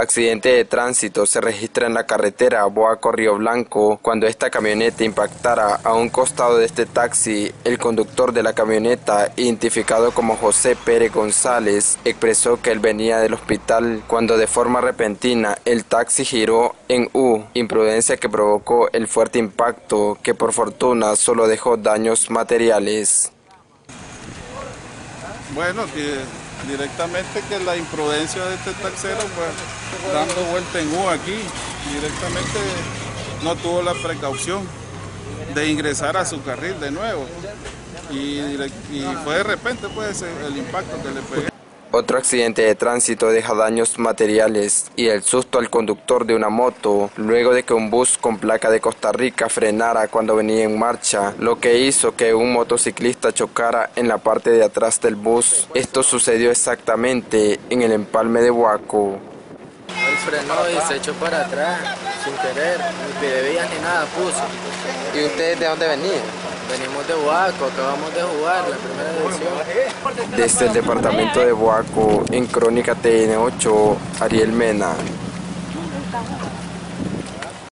Accidente de tránsito se registra en la carretera Boaco-Río Blanco cuando esta camioneta impactara a un costado de este taxi. El conductor de la camioneta, identificado como José Pérez González, expresó que él venía del hospital cuando de forma repentina el taxi giró en U, imprudencia que provocó el fuerte impacto que por fortuna solo dejó daños materiales. Bueno, que directamente que la imprudencia de este taxero pues dando vuelta en U aquí, directamente no tuvo la precaución de ingresar a su carril de nuevo y, fue de repente pues el impacto que le pegué. Otro accidente de tránsito deja daños materiales y el susto al conductor de una moto luego de que un bus con placa de Costa Rica frenara cuando venía en marcha, lo que hizo que un motociclista chocara en la parte de atrás del bus. Esto sucedió exactamente en el empalme de Huaco. Él frenó y se echó para atrás sin querer, ni pide ni nada puso. ¿Y ustedes de dónde venían? Venimos de Boaco, acabamos de jugar la primera división. Desde el departamento de Boaco, en Crónica TN8, Ariel Mena.